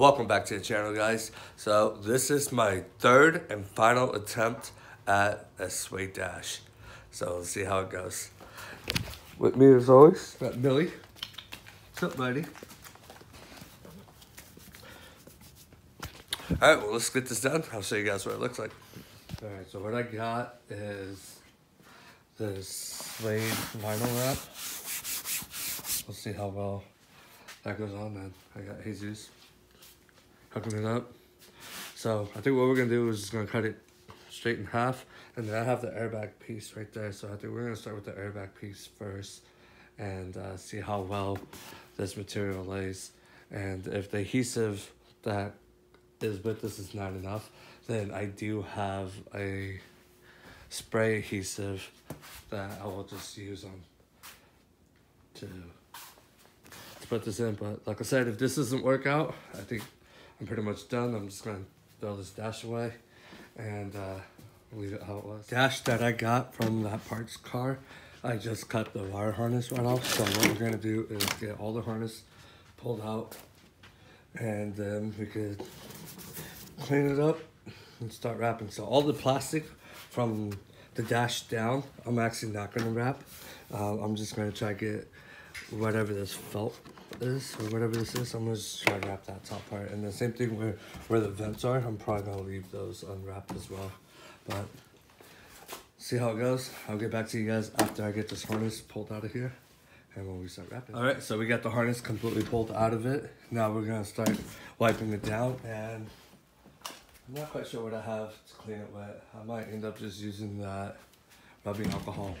welcome back to the channel guys. So this is my third and final attempt at a suede dash. So let's see how it goes. With me as always, got Billy. What's up buddy? Alright, well let's get this done. I'll show you guys what it looks like. Alright, so what I got is this suede vinyl wrap. We'll see how well that goes on then. I got Jesus hooking it up. So I think what we're gonna do is just gonna cut it straight in half and then I have the airbag piece right there. So I think we're gonna start with the airbag piece first and uh, see how well this material lays. And if the adhesive that is with this is not enough, then I do have a spray adhesive that I will just use on to put this in. But like I said, if this doesn't work out, I think I'm pretty much done. I'm just gonna throw this dash away and uh, leave it how it was. Dash that I got from that parts car, I just cut the wire harness right off. So what we're gonna do is get all the harness pulled out and then we could clean it up and start wrapping. So all the plastic from the dash down, I'm actually not gonna wrap. Uh, I'm just gonna try to get whatever this felt is or whatever this is. I'm gonna just try to wrap that top part. And the same thing where, where the vents are, I'm probably gonna leave those unwrapped as well. But see how it goes. I'll get back to you guys after I get this harness pulled out of here and when we start wrapping. All right, so we got the harness completely pulled out of it. Now we're gonna start wiping it down and I'm not quite sure what I have to clean it with. I might end up just using that rubbing alcohol.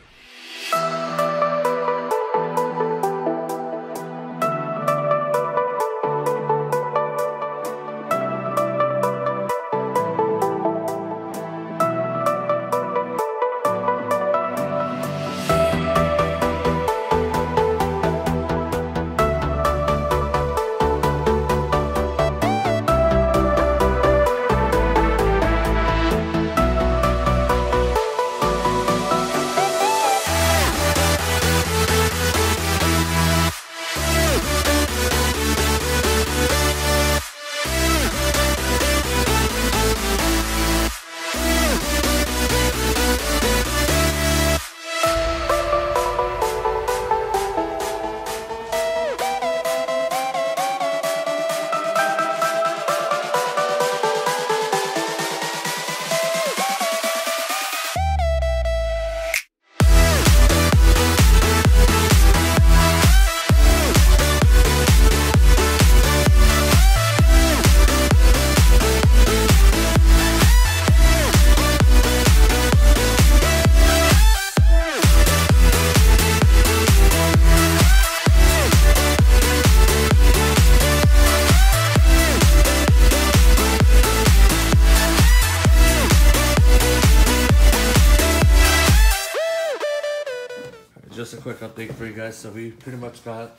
Just a quick update for you guys. So we pretty much got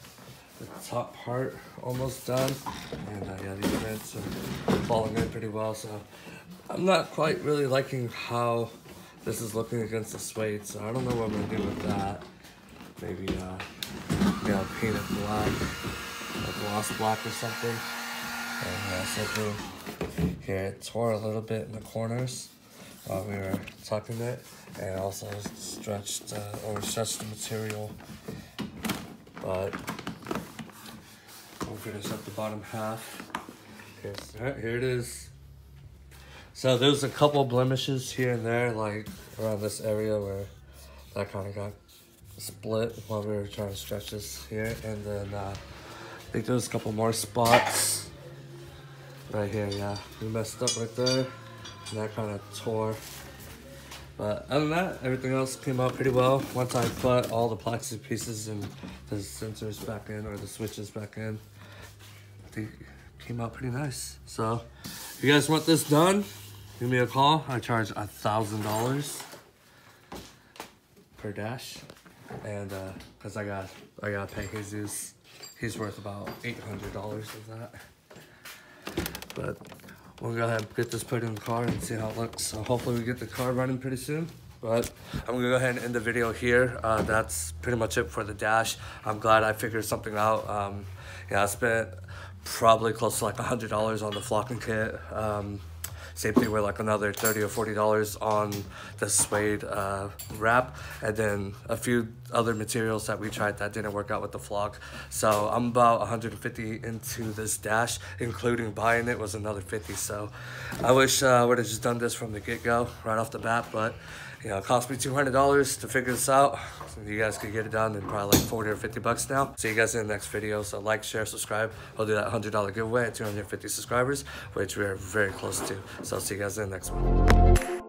the top part almost done. And uh, yeah, these vents are falling in pretty well. So I'm not quite really liking how this is looking against the suede. So I don't know what I'm gonna do with that. Maybe uh, yeah, paint it black, like gloss black or something. And uh, something here, it tore a little bit in the corners while we were tucking it and also stretched uh, or stretched the material. But we'll finish up the bottom half. Here's, here it is. So there's a couple blemishes here and there like around this area where that kind of got split while we were trying to stretch this here. And then uh, I think there's a couple more spots. Right here yeah. We messed up right there that kind of tore. But other than that, everything else came out pretty well. Once I put all the plastic pieces and the sensors back in or the switches back in, they came out pretty nice. So if you guys want this done, give me a call. I charge a thousand dollars per dash. And uh, cause I got I gotta pay Jesus. He's worth about eight hundred dollars of that. But we'll go ahead and get this put in the car and see how it looks. So hopefully we get the car running pretty soon. But I'm gonna go ahead and end the video here. Uh, that's pretty much it for the dash. I'm glad I figured something out. Um, yeah, I spent probably close to like a hundred dollars on the flocking kit. Um, same thing with like another 30 or 40 dollars on the suede uh, wrap and then a few other materials that we tried that didn't work out with the flock so i'm about 150 into this dash including buying it was another 50 so i wish uh, i would have just done this from the get-go right off the bat but you know, it cost me $200 to figure this out. So you guys could get it done in probably like 40 or 50 bucks now. See you guys in the next video. So like, share, subscribe. I'll do that $100 giveaway at 250 subscribers, which we're very close to. So I'll see you guys in the next one.